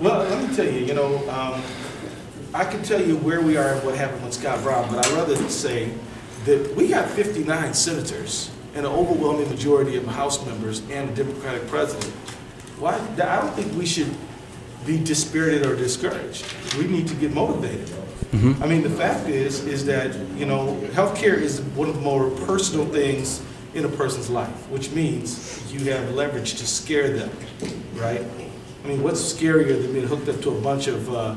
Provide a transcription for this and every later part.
Well, let me tell you, you know, um, I can tell you where we are and what happened with Scott Brown, but I'd rather say that we got 59 senators and an overwhelming majority of House members and a Democratic president. Why, I don't think we should be dispirited or discouraged. We need to get motivated. I mean, the fact is, is that, you know, healthcare is one of the more personal things in a person's life, which means you have leverage to scare them, right? I mean, what's scarier than being hooked up to a bunch of uh,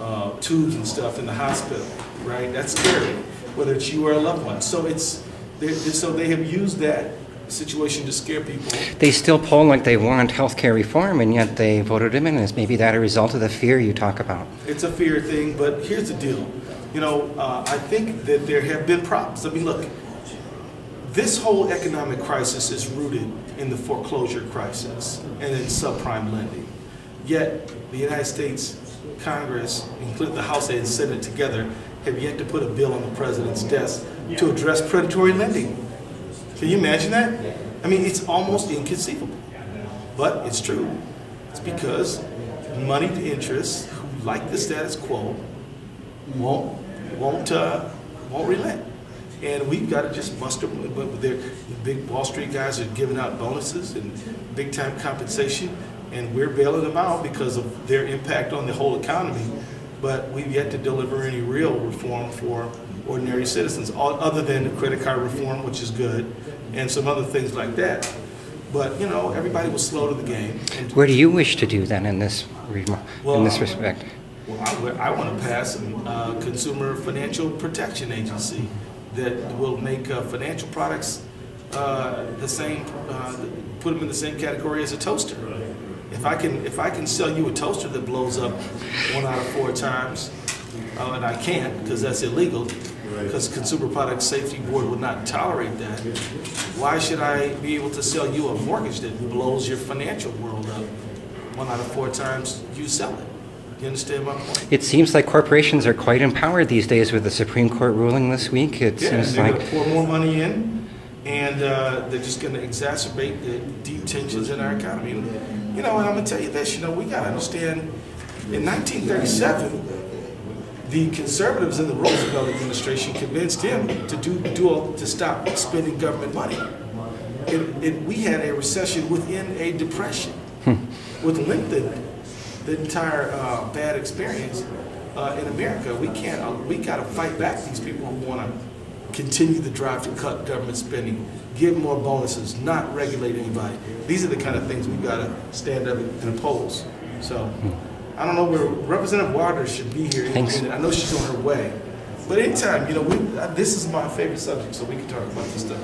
uh, tubes and stuff in the hospital, right? That's scary, whether it's you or a loved one. So it's, they- so they have used that situation to scare people. They still poll like they want healthcare reform, and yet they voted him in. Is maybe that a result of the fear you talk about? It's a fear thing, but here's the deal. You know, uh, I think that there have been problems. I mean, look, this whole economic crisis is rooted in the foreclosure crisis and in subprime lending. Yet, the United States Congress, including the House and Senate together, have yet to put a bill on the president's desk to address predatory lending. Can you imagine that? I mean, it's almost inconceivable. But it's true. It's because moneyed interests who like the status quo won't won't uh, won't relent. And we've got to just muster. But the big Wall Street guys are giving out bonuses and big time compensation, and we're bailing them out because of their impact on the whole economy. But we've yet to deliver any real reform for ordinary citizens, other than the credit card reform, which is good, and some other things like that. But you know, everybody was slow to the game. And Where do you wish to do then in this remo- in this respect? Well, I, I want to pass a uh, consumer financial protection agency that will make uh, financial products uh, the same, uh, put them in the same category as a toaster. If I can, if I can sell you a toaster that blows up one out of four times, uh, and I can't because that's illegal, because Consumer Product Safety Board would not tolerate that. Why should I be able to sell you a mortgage that blows your financial world up one out of four times you sell it? Do you understand my point? It seems like corporations are quite empowered these days with the Supreme Court ruling this week. It Yeah, seems they're like gonna pour more money in, and uh, they're just gonna exacerbate the deep tensions in our economy. You know, and I'm gonna tell you this, you know, we gotta understand, in 1937, the conservatives in the Roosevelt administration convinced him to do, do, all- to stop spending government money. It, it, we had a recession within a depression, With lengthened the entire uh, bad experience uh, in America. We can't, uh, we got to fight back these people who want to continue the drive to cut government spending, give more bonuses, not regulate anybody. These are the kind of things we've got to stand up and oppose. So, I don't know where Representative Waters should be here. Thanks. I know she's on her way. But anytime, you know, we, this is my favorite subject, so we can talk about this stuff.